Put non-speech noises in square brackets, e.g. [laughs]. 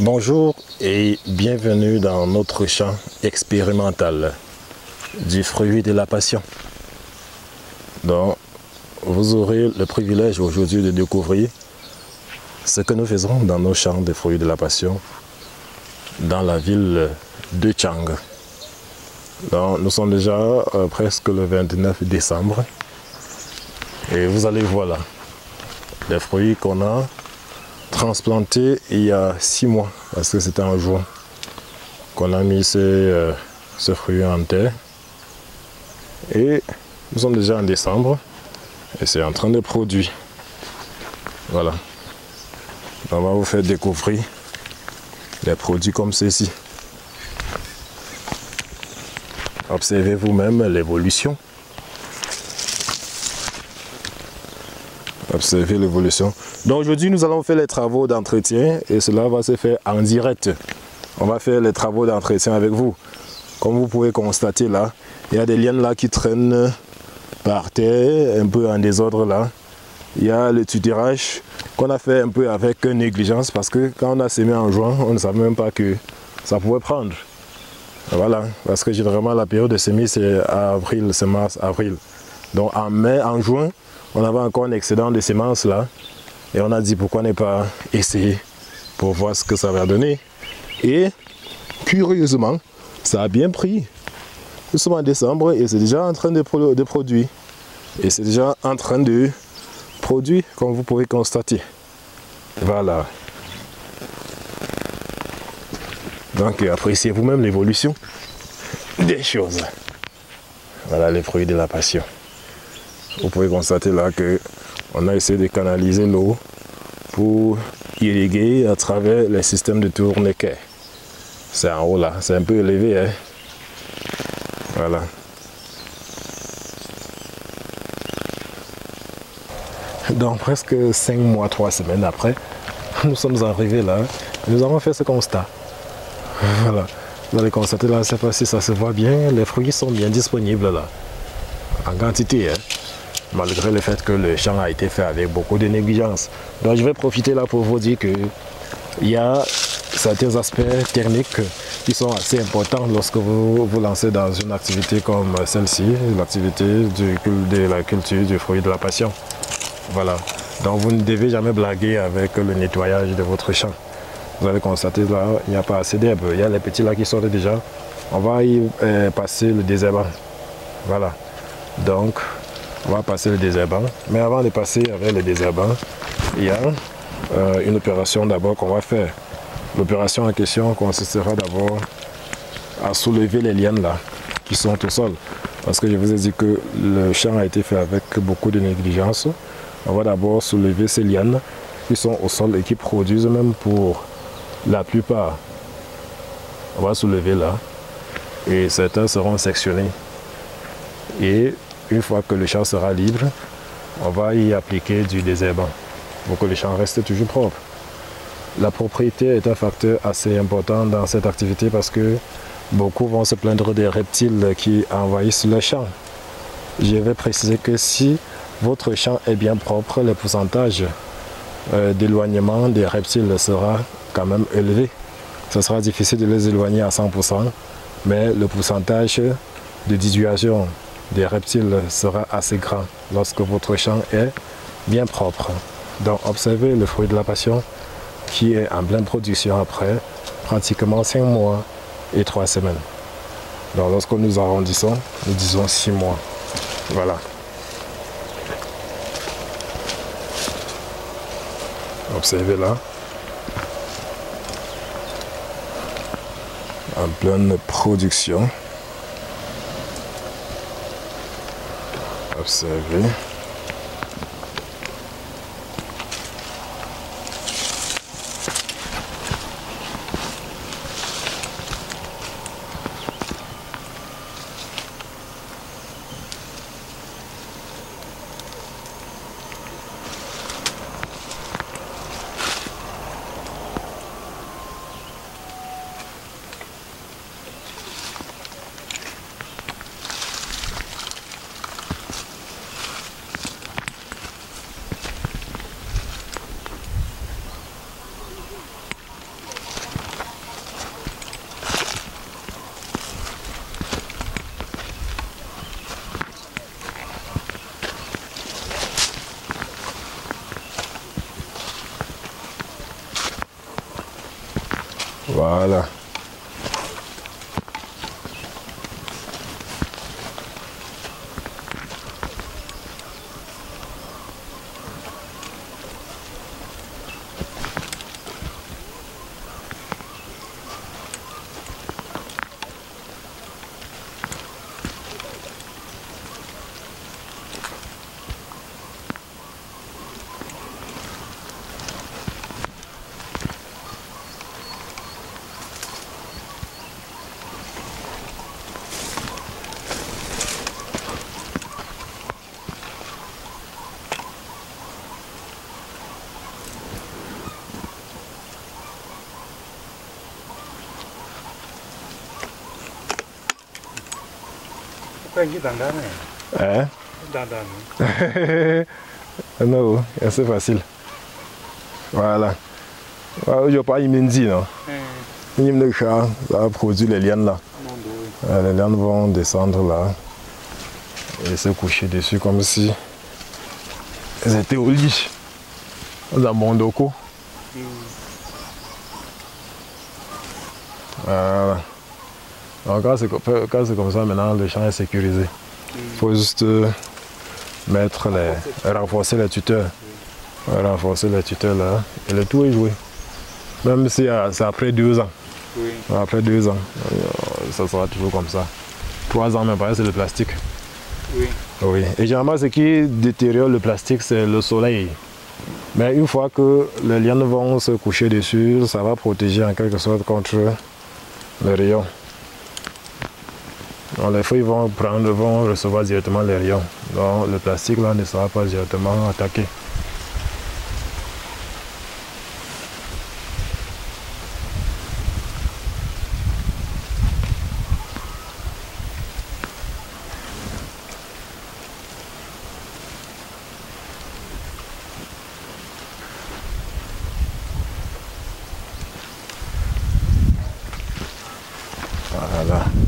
Bonjour et bienvenue dans notre champ expérimental du fruit de la passion. Donc, vous aurez le privilège aujourd'hui de découvrir ce que nous faisons dans nos champs de fruits de la passion dans la ville de Chang. Donc, nous sommes déjà euh, presque le 29 décembre et vous allez voir les fruits qu'on a transplantés il y a six mois parce que c'était en juin qu'on a mis ce, euh, ce fruit en terre. Et nous sommes déjà en décembre et c'est en train de produire. Voilà. On va vous faire découvrir des produits comme ceci. Observez vous-même l'évolution observer l'évolution. Donc aujourd'hui, nous allons faire les travaux d'entretien et cela va se faire en direct. On va faire les travaux d'entretien avec vous. Comme vous pouvez constater là, il y a des liens là qui traînent par terre, un peu en désordre là. Il y a le tutirage qu'on a fait un peu avec négligence parce que quand on a semé en juin, on ne savait même pas que ça pouvait prendre. Voilà, parce que généralement la période de semis c'est avril, c'est mars, avril. Donc en mai, en juin, on avait encore un excédent de semences là. Et on a dit pourquoi ne pas essayer pour voir ce que ça va donner. Et curieusement, ça a bien pris. Nous sommes en décembre et c'est déjà en train de, de produire. Et c'est déjà en train de produire, comme vous pouvez constater. Voilà. Donc appréciez vous-même l'évolution des choses. Voilà les fruits de la passion. Vous pouvez constater là que on a essayé de canaliser l'eau pour irriguer à travers les systèmes de tourniquet. C'est en haut là, c'est un peu élevé. Hein? Voilà. Donc presque 5 mois, 3 semaines après, [laughs] nous sommes arrivés là. Nous avons fait ce constat. Voilà. Vous allez constater là, je ne sais pas si ça se voit bien, les fruits sont bien disponibles là. En quantité. Hein malgré le fait que le champ a été fait avec beaucoup de négligence. Donc je vais profiter là pour vous dire qu'il y a certains aspects techniques qui sont assez importants lorsque vous vous lancez dans une activité comme celle-ci, l'activité de la culture du fruit de la passion. Voilà. Donc vous ne devez jamais blaguer avec le nettoyage de votre champ. Vous allez constater là, il n'y a pas assez d'herbe. Il y a les petits là qui sortent déjà. On va y euh, passer le désherbant. Voilà. Donc, on va passer le désherbant. Mais avant de passer avec le désherbant, il y a une opération d'abord qu'on va faire. L'opération en question consistera d'abord à soulever les lianes là, qui sont au sol. Parce que je vous ai dit que le champ a été fait avec beaucoup de négligence. On va d'abord soulever ces lianes qui sont au sol et qui produisent même pour la plupart. On va soulever là et certains seront sectionnés. Et une fois que le champ sera libre, on va y appliquer du désherbant pour que le champ reste toujours propre. La propriété est un facteur assez important dans cette activité parce que beaucoup vont se plaindre des reptiles qui envahissent le champ. Je vais préciser que si votre champ est bien propre, le pourcentage euh, d'éloignement des reptiles sera quand même élevé. Ce sera difficile de les éloigner à 100%, mais le pourcentage de dissuasion des reptiles sera assez grand lorsque votre champ est bien propre. Donc observez le fruit de la passion qui est en pleine production après pratiquement 5 mois et 3 semaines. Donc lorsque nous arrondissons, nous disons 6 mois. Voilà. Observez là. En pleine production. Observer. Voilà. Dandana Hein? Dandana. non, c'est facile. Voilà. Ouais, je pas Imendi, non? Le chat, ça a produit les lianes là. Euh, Les lianes vont descendre là et se coucher dessus comme si elles étaient au lit. Dans mon doko. Voilà. Donc quand c'est comme ça, maintenant le champ est sécurisé. Il faut juste euh, mettre les. renforcer les tuteurs. Ouais, renforcer les tuteurs là. Et le tout est joué. Même si euh, c'est après deux ans. Oui. Après deux ans, euh, ça sera toujours comme ça. Trois ans, même pas, c'est le plastique. Oui. Oui. Et généralement, ce qui détériore le plastique, c'est le soleil. Mais une fois que les lianes vont se coucher dessus, ça va protéger en quelque sorte contre les rayons. Les feuilles vont prendre, vont recevoir directement les rayons. Donc le plastique là ne sera pas directement attaqué. Voilà.